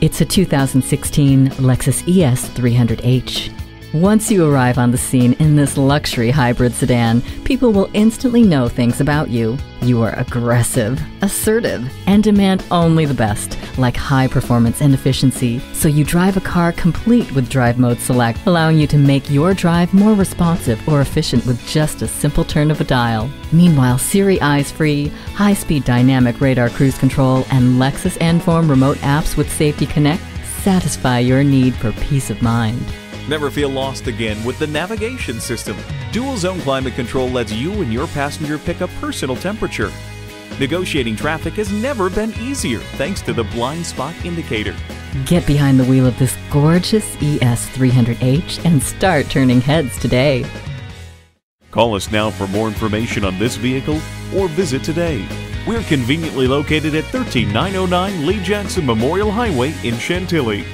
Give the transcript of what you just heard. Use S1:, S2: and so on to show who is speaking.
S1: It's a 2016 Lexus ES 300H. Once you arrive on the scene in this luxury hybrid sedan, people will instantly know things about you. You are aggressive, assertive, and demand only the best, like high performance and efficiency. So you drive a car complete with Drive Mode Select, allowing you to make your drive more responsive or efficient with just a simple turn of a dial. Meanwhile, Siri Eyes Free, high speed dynamic radar cruise control, and Lexus Enform remote apps with Safety Connect satisfy your need for peace of mind.
S2: Never feel lost again with the navigation system. Dual zone climate control lets you and your passenger pick a personal temperature. Negotiating traffic has never been easier thanks to the blind spot indicator.
S1: Get behind the wheel of this gorgeous ES 300H and start turning heads today.
S2: Call us now for more information on this vehicle or visit today. We're conveniently located at 13909 Lee Jackson Memorial Highway in Chantilly.